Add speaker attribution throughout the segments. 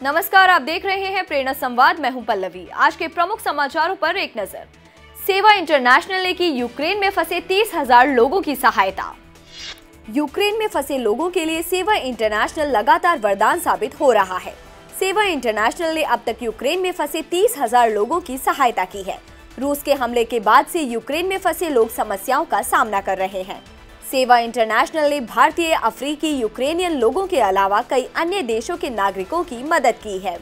Speaker 1: आप देख रहे हैं प्रेरणा संवाद। मैं हूँ पल्लवी। आज के प्रमुख समाचारों पर एक नज़र। सेवा इंटरनेशनल ने की यूक्रेन में फंसे तीस हज़ार लोगों की सहायता। यूक्रेन में फंसे लोगों के लिए सेवा इंटरनेशनल लगातार वरदान साबित हो रहा है। सेवा इंटरनेशनल ने अब तक यूक्रेन में फंसे तीस हज़ार लोगों की सहायता की है। रूस के हमले के बाद से यूक्रेन में फंसे लोग समस्याओं का सामना कर रहे हैं। सेवा इंटरनेशनल ने भारतीय, अफ्रीकी, यूक्रेनियन लोगों के अलावा कई अन्य देशों के नागरिकों की मदद की है।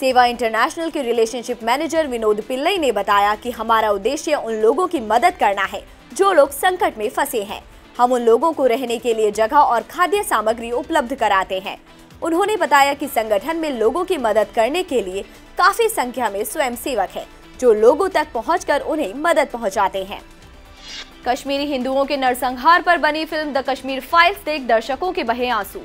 Speaker 1: सेवा इंटरनेशनल के रिलेशनशिप मैनेजर विनोद पिल्लई ने बताया कि हमारा उद्देश्य उन लोगों की मदद करना है, जो लोग संकट में फंसे हैं। हम उन लोगों को रहने के लिए जगह और खाद्य सामग्री उपलब्ध कराते हैं। उन्होंने बताया कि संगठन में लोगों की मदद करने के लिए काफ़ी संख्या में स्वयं सेवक है, जो लोगों तक पहुंचकर उन्हें मदद पहुंचाते हैं। कश्मीरी हिंदुओं के नरसंहार पर बनी फ़िल्म द कश्मीर फाइल्स देख दर्शकों के बहे आँसू।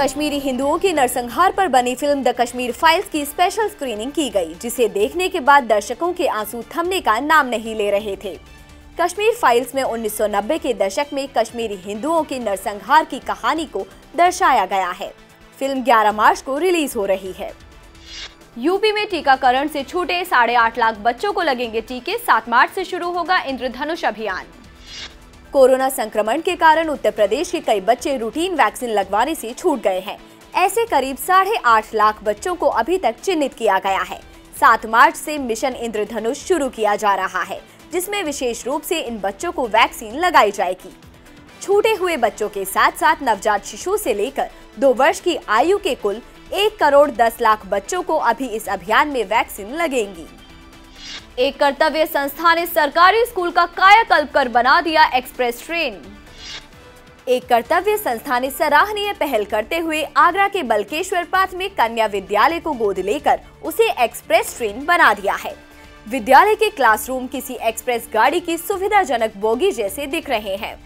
Speaker 1: कश्मीरी हिंदुओं की नरसंहार पर बनी फ़िल्म द कश्मीर फाइल्स की स्पेशल स्क्रीनिंग की गई, जिसे देखने के बाद दर्शकों के आँसू थमने का नाम नहीं ले रहे थे। कश्मीर फाइल्स में 1990 के दशक में कश्मीरी हिंदुओं के नरसंहार की कहानी को दर्शाया गया है। फ़िल्म 11 मार्च को रिलीज़ हो रही है। यूपी में टीकाकरण से छूटे साढ़े आठ लाख बच्चों को लगेंगे टीके। सात मार्च से शुरू होगा इंद्रधनुष अभियान। कोरोना संक्रमण के कारण उत्तर प्रदेश के कई बच्चे रूटीन वैक्सीन लगवाने से छूट गए हैं। ऐसे करीब साढ़े आठ लाख बच्चों को अभी तक चिन्हित किया गया है। सात मार्च से मिशन इंद्रधनुष शुरू किया जा रहा है, जिसमें विशेष रूप से इन बच्चों को वैक्सीन लगाई जाएगी। छूटे हुए बच्चों के साथ साथ नवजात शिशु से लेकर दो वर्ष की आयु के कुल एक करोड़ दस लाख बच्चों को अभी इस अभियान में वैक्सीन लगेंगी। एक कर्तव्य संस्था ने सरकारी स्कूल का कायाकल्प कर बना दिया एक्सप्रेस ट्रेन। एक कर्तव्य संस्था ने सराहनीय पहल करते हुए आगरा के बलकेश्वर प्राथमिक कन्या विद्यालय को गोद लेकर उसे एक्सप्रेस ट्रेन बना दिया है। विद्यालय के क्लासरूम किसी एक्सप्रेस गाड़ी की सुविधाजनक बोगी जैसे दिख रहे हैं।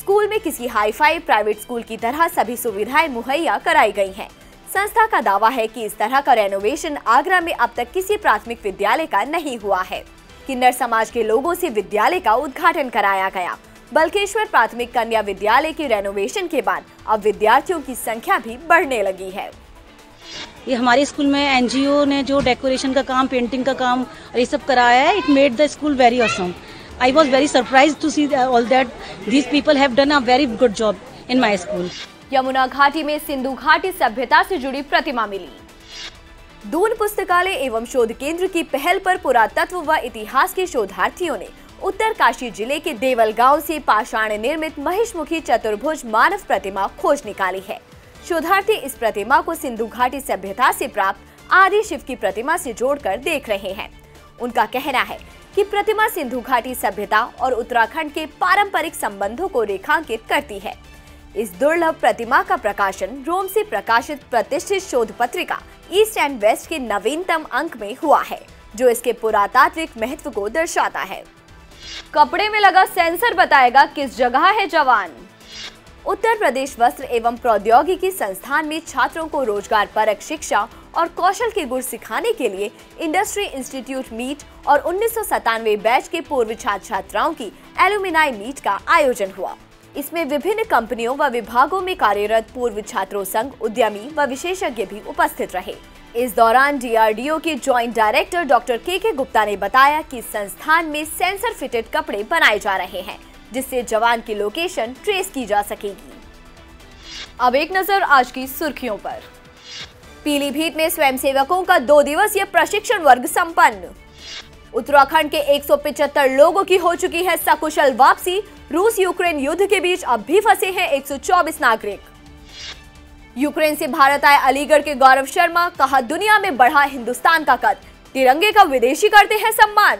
Speaker 1: स्कूल में किसी हाईफाई प्राइवेट स्कूल की तरह सभी सुविधाएँ मुहैया कराई गई हैं। संस्था का दावा है कि इस तरह का रेनोवेशन आगरा में अब तक किसी प्राथमिक विद्यालय का नहीं हुआ है। किन्नर समाज के लोगों से विद्यालय का उद्घाटन कराया गया। बल्केश्वर प्राथमिक कन्या विद्यालय के रेनोवेशन के बाद अब विद्यार्थियों की संख्या भी बढ़ने लगी है।
Speaker 2: ये हमारे स्कूल में एनजीओ ने जो डेकोरेशन का काम पेंटिंग का काम ये सब कराया है it made the school very awesome I was very surprise to see all that these people have done a very good job in my school.
Speaker 1: Yamuna घाटी में सिंधु घाटी सभ्यता से जुड़ी प्रतिमा मिली। दून पुस्तकालय एवं शोध केंद्र की पहल पर पुरातत्व व इतिहास के शोधार्थियों ने उत्तरकाशी ज़िले के देवल गाँव से पाषाण निर्मित महिषमुखी चतुर्भुज मानव प्रतिमा खोज निकाली है। शोधार्थी इस प्रतिमा को सिंधु घाटी सभ्यता से प्राप्त आदि शिव की प्रतिमा से जोड़कर देख रहे हैं। उनका कहना है कि प्रतिमा सिंधु घाटी सभ्यता और उत्तराखंड के पारंपरिक संबंधों को रेखांकित करती है। इस दुर्लभ प्रतिमा का प्रकाशन रोम से प्रकाशित प्रतिष्ठित शोध पत्रिका ईस्ट एंड वेस्ट के नवीनतम अंक में हुआ है, जो इसके पुरातात्विक महत्व को दर्शाता है। कपड़े में लगा सेंसर बताएगा किस जगह है जवान। उत्तर प्रदेश वस्त्र एवं प्रौद्योगिकी संस्थान में छात्रों को रोज़गार परक शिक्षा और कौशल के गुण सिखाने के लिए इंडस्ट्री इंस्टीट्यूट मीट और उन्नीस सौ सत्तानवे बैच के पूर्व छात्र छात्राओं की एलुमिनाई मीट का आयोजन हुआ। इसमें विभिन्न कंपनियों व विभागों में कार्यरत पूर्व छात्रों संघ, उद्यमी व विशेषज्ञ भी उपस्थित रहे। इस दौरान डीआरडीओ के ज्वाइंट डायरेक्टर डॉक्टर के के गुप्ता ने बताया कि संस्थान में सेंसर फिटेड कपड़े बनाए जा रहे हैं, जिससे जवान की लोकेशन ट्रेस की जा सकेगी। अब एक नज़र आज की सुर्खियों पर। पीलीभीत में स्वयंसेवकों का दो दिवसीय प्रशिक्षण वर्ग संपन्न। उत्तराखंड के 175 लोगों की हो चुकी है सकुशल वापसी। रूस यूक्रेन युद्ध के बीच अब भी फंसे हैं 124 नागरिक। यूक्रेन से भारत आए अलीगढ़ के गौरव शर्मा, कहा दुनिया में बढ़ा हिंदुस्तान का कद। तिरंगे का विदेशी करते हैं सम्मान।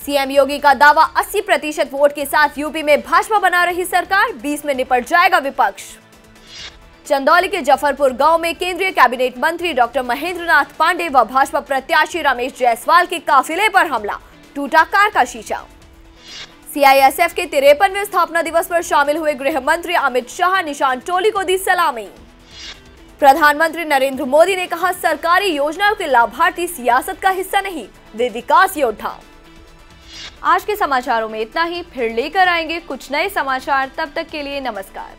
Speaker 1: सीएम योगी का दावा 80 प्रतिशत वोट के साथ यूपी में भाजपा बना रही सरकार 20 में निपट जाएगा विपक्ष। चंदौली के जफरपुर गाँव में केंद्रीय कैबिनेट मंत्री डॉक्टर महेंद्र नाथ पांडे व भाजपा प्रत्याशी रमेश जायसवाल के काफिले पर हमला, टूटा कार का शीशा। सीआईएसएफ के तिरपनवे स्थापना दिवस पर शामिल हुए गृह मंत्री अमित शाह निशान टोली को दी सलामी। प्रधानमंत्री नरेंद्र मोदी ने कहा, सरकारी योजनाओं के लाभार्थी सियासत का हिस्सा नहीं, वे विकास योद्धा। आज के समाचारों में इतना ही, फिर लेकर आएँगे कुछ नए समाचार, तब तक के लिए नमस्कार।